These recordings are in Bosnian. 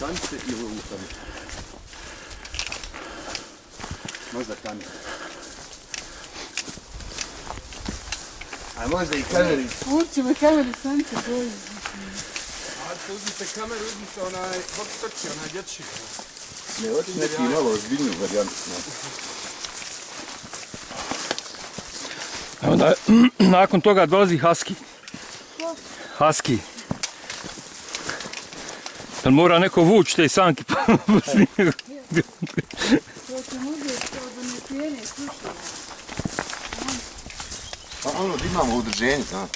Da stanice ili ovu stanicu? Možda kamer. A možda i kameri. Ući me kameru stanice bolje. Ajde, uzmite kameru, uzmite onaj, bok toči, onaj dječji. Ne, hoćeš neki malo ozbiljniju varijantu. No. A Onda, nakon toga dolazi Husky. Husky. Jel mora neko vući te sanke po po snijegu? To će uzeti kao da ne pijene slušaju. Pa ono da imamo udruženje, znaš.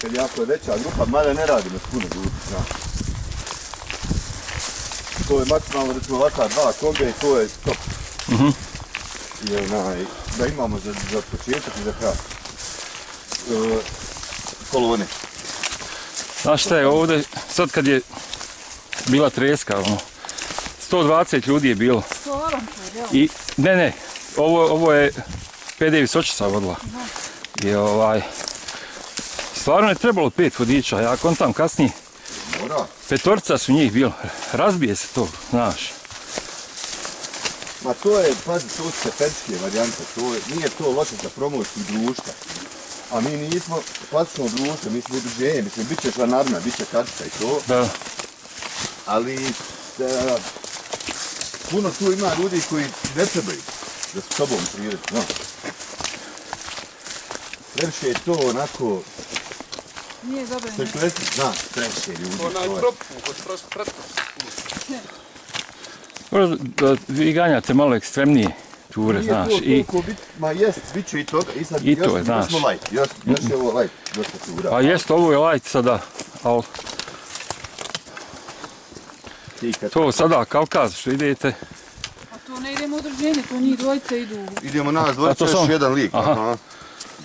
Kad jako je veća grupa, mada ne radimo s puno grupi, znaš. To je maksimalno, recimo, ovakva dva kombe i to je top. Mhm. I onaj, da imamo za, za početak i za kraj. E, kolone. Znaš šta je ovdje, sad kad je bila treska, ono, 120 ljudi je bilo. I, ne, ne, ovo, ovo je PD Visočica vodila. I ovaj, stvarno je trebalo pet vodiča, ja kontam kasnije, petorca su njih bilo, razbije se to, znaš. Ma to je, pazi, to su stepeničke varijante, to je, nije to loše za promociju društva. A mi nismo klasično društvo, mi smo udruženje, mislim, bit će članarina, bit će kartica i to, Da, ali da, puno tu ima ljudi koji ne trebaju da s sobom priredi, no. Previše je to onako, Nije dobro. sve ne. klesi, zna, previše ljudi. Onaj propu, od prost pretpos. Možda da vi ganjate malo ekstremnije ture, Nije znaš. to I, bit, ma jest, bit će i toga, i sad I to još, je, još znaš. smo light, još, još je ovo light, dosta tura. a jest, ovo je light sada, ali to sada Kavkaz što idete, A to ne idemo u udruženje, to njih dvojica idu. idemo nas dvojica, to još jedan lik. Aha. Aha.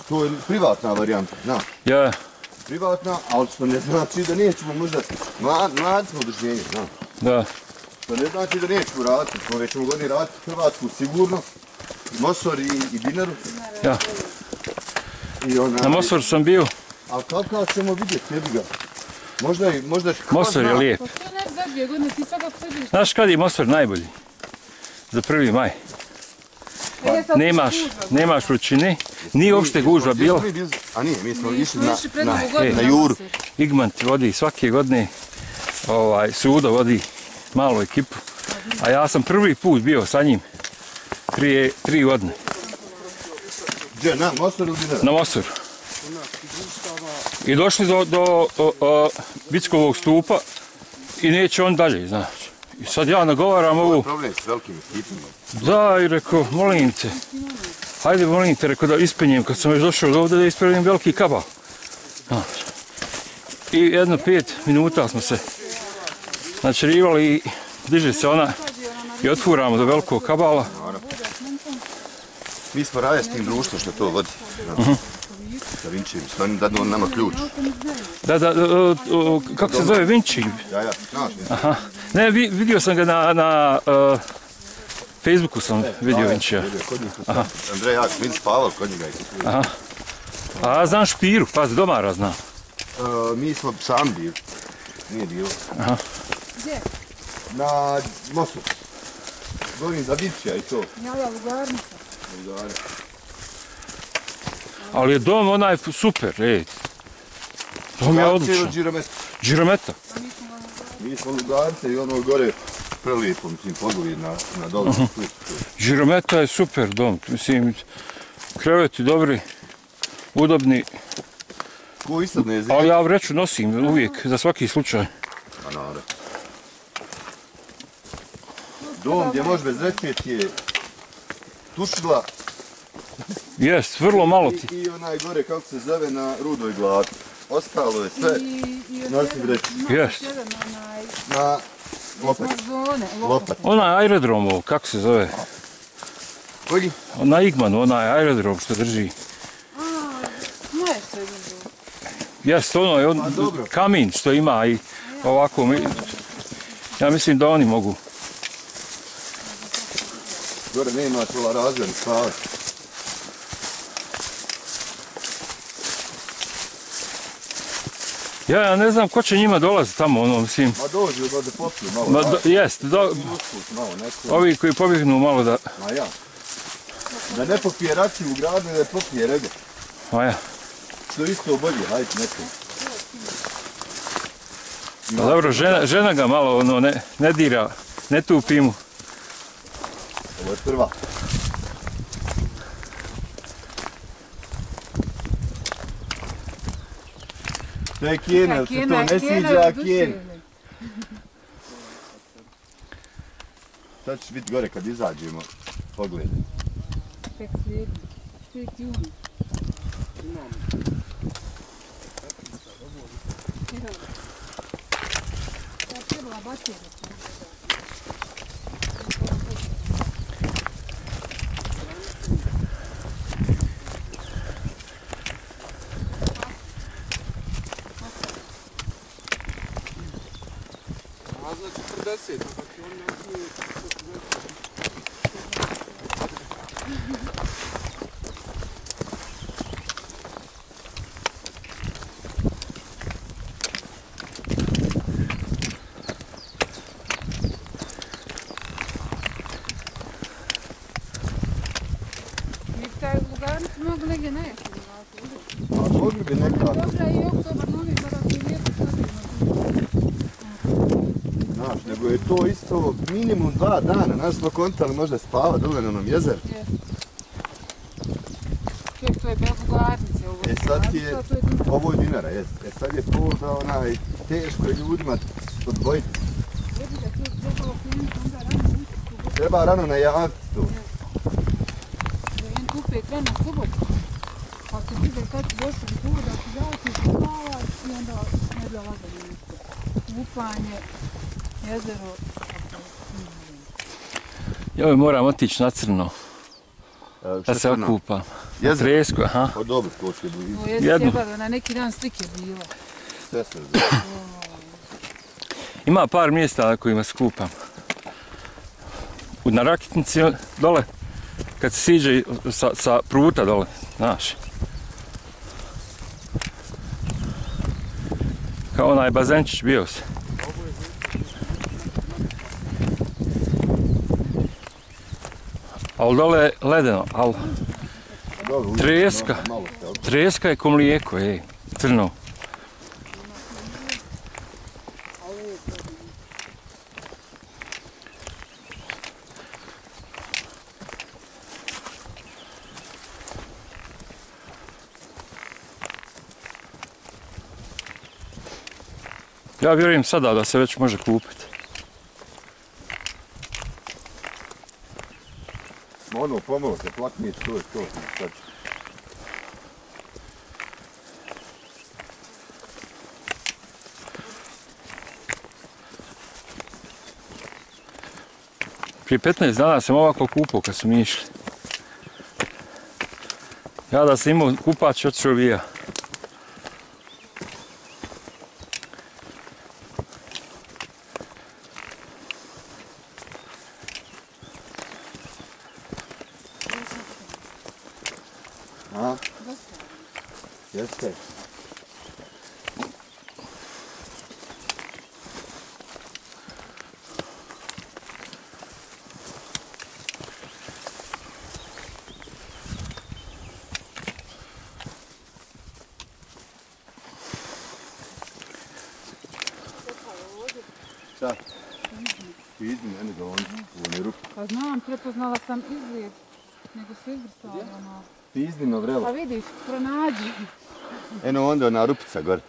To je privatna varijanta, na. ja, Privatna, ali što ne znači da nećemo možda, mlad, mlad smo udruženje, na. da, To ne znači da nećemo raditi, smo već ćemo godini raditi Hrvatsku sigurno, Mosor i, i Dinaru. ja. I ona, Na Mosoru sam bio, A kakav ćemo vidjeti, ne bi ga. Možda možda... Mosor je lijep. Pa ti. Znaš kad je Mosor najbolji? Za prvi maj. Sad Nemaš, nemaš vrućine, nije uopšte gužva bila. bili- A nije, mi smo išli na, na, godinu na na juru. Mosor. Igmant vodi svake godine, ovaj, Sudo vodi malu ekipu. A ja sam prvi put bio sa njim prije tri godine Gdje, na Mosor ili Dinara? na Mosoru. I došli do, do o, o, Vickovog stupa i neće on dalje, znaš. I sad ja nagovaram ovu, Problem s velikim ekipima. da, i rekao, molim te, hajde molim te, rekao da ispenjem, kad sam već došao do ovdje da ispenjem veliki kabal. Znaš. I jedno pet minuta smo se načerivali i diže se ona i otvoramo do velikog kabala. Mi smo raje s tim društvom što to vodi. Sa Vinčijim, s onim dadu on nama ključ. Da, da, o, o, kako se zove, Vinci? Ja, ja, znaš? Aha. Ne, vi, vidio sam ga na, na uh, Facebooku sam vidio Vinčija. Vidio, sad. Andrej, ja, mi spavali kod njega. i- Aha. A znam Špiru, pazi, domara znam. Uh, mi smo sami bili. Nije bilo. Aha. Gdje? Na Mosu. Govorim za Vinčija i to. Ja, ja, lugarnica. Bulgare. Ali je dom onaj super, ej. Dom je odličan. cijelo Džirometa. Džirometa. Mi smo Lugarce i ono gore prelijepo, mislim, podlovi na, na dolu. Uh -huh. Džirometa je super dom. Mislim, kreveti dobri, udobni. Ko isto ne zna? Ali ja vreću nosim uvijek, za svaki slučaj. Pa naravno. Dom gdje može bez reće ti je tušila Jest, vrlo malo ti. i, i onaj gore, kako se zove, na rudoj glavi. Ostalo je sve Nosim jedan onaj, na. Marzone, Lopat. Onaj aerodrom, ovo, kako se zove? Koji? Na Igmanu, onaj aerodrom što drži. Moje što je. Jest, ono je on, kamin što ima i ovako. Mi, ja mislim da oni mogu. Gore nema tola razvoj, ni spavati. Ja, ja ne znam ko će njima dolaziti tamo, ono, mislim, Ma dođu da popiju malo. ma, do, jest, do, usput malo neko. ovi koji pobjegnu malo da, Ma ja. Da ne popije rakiju u gradu, da popije rege. ma ja. To isto bolje, hajde neko. Pa dobro, žena, žena ga malo, ono, ne, ne dira, ne tupi mu. Ovo je prva. To je kjena, se to ne sviđa kjen. Sad ćeš biti gore kad izađemo. Pogledaj. Tek slijedi. Tek juni. Ja trebala bateriju. Najeti. A mogli bi nekako, Dobra i oktobar, novembar, ako nego je to isto minimum dva dana. Naš smo kontali možda spava dole na onom jezeru. Ček, to je. Ovo E sad ti je, Lugarica, to je ovo je dinara, jest. E sad je to za onaj, teško je ljudima odvojiti. Vidi da. Treba rano najaviti to. Da jedan kupe krene na subotu. Pa se vide kad si došli tu, da si zati, spavaš i onda ne bi lagano ništa. Kupanje, jezero. Joj, moram otići na crno, E, da se okupam. Na Jezero? tresku, aha. Pa dobro, to će biti je Jednu. sjebalo, na neki dan slike bila. se zna. Ima par mjesta na kojima se kupam. U- Na rakitnici dole, kad se siđe sa, sa pruta dole, znaš. Kao onaj bazenčić bio se. Ali dole je ledeno, ali Treska. Treska je ko mlijeko, ej, crno. Ja vjerujem sada da se već može kupiti. Ono, pomalo se plaknić, to je to. Sad. Prije 15 dana sam ovako kupao kad smo išli. Ja da sam imao kupač, otišao bi i ja. A? Jeste. Šta? Vidi meni da on u one ruke. Pa znam, prepoznala sam izgled. Nego se izbrisala ono. Pizdino Pa vrelo. vidiš, pronađi. Eno onda ona rupica gore.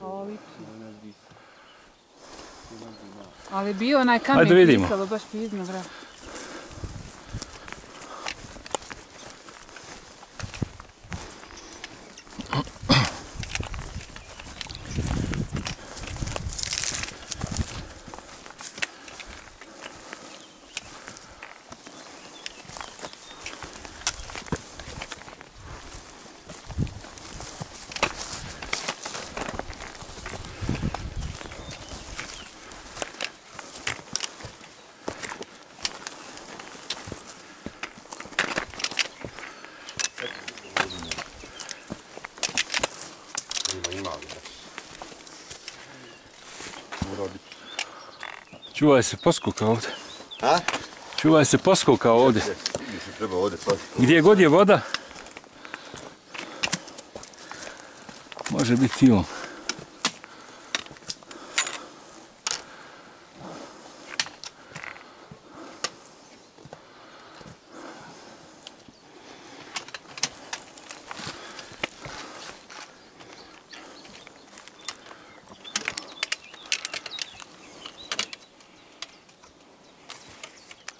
Pa liči. Ali bio onaj kamen pisalo, baš pizno, bra. Čuvaj se poskoka ovdje. A? Čuvaj se poskoka ovdje. Treba ovdje paziti. Gdje god je voda, može biti i on.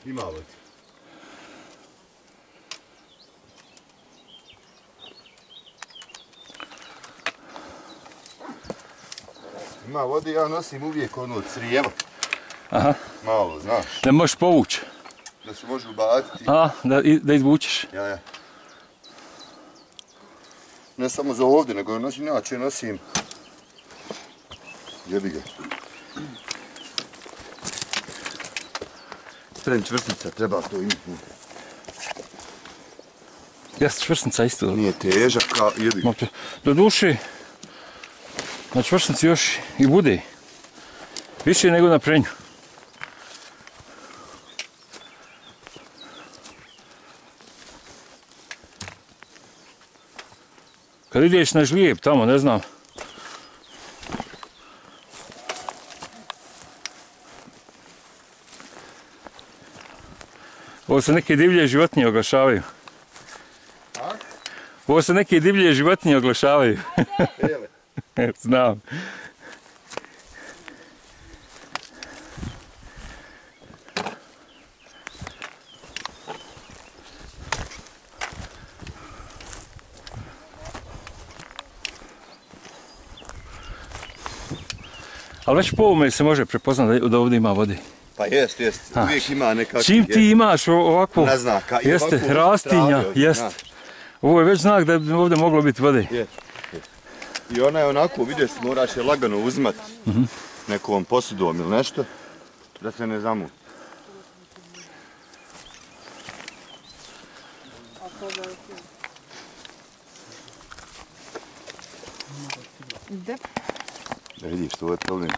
Ima vode. Ima vode, ja nosim uvijek ono crijevo. Aha. Malo, znaš, Da možeš povući. da se može ubaciti. A, da, da izvučeš. Ja, ja. Ne samo za ovdje, nego nosim, inače nosim... Jebi ga. Tren čvrstica, treba to imati. Jeste čvrsnica isto. Nije težak, a jebi ga. Ma to- Do duše, na čvrsnici još i bude. Više nego na prenju. Kad ideš na žlijeb tamo, ne znam. Ovo se neke divlje životinje oglašavaju. Ovo se neke divlje životinje oglašavaju. Znam. Ali već po ovome se može prepoznati da- da ovdje ima vode. Pa jest, jest. Uvijek ima nekakvi... Čim ti imaš o- ovakvo, Naznaka. i jeste, ovako rastinja, jeste. znaš. Ovo je već znak da bi ovdje moglo biti vode. Je. I ona je onako, vidiš, moraš je lagano uzmat nekom posudom ili nešto, da se ne zamu. Da Da vidiš, to je problem.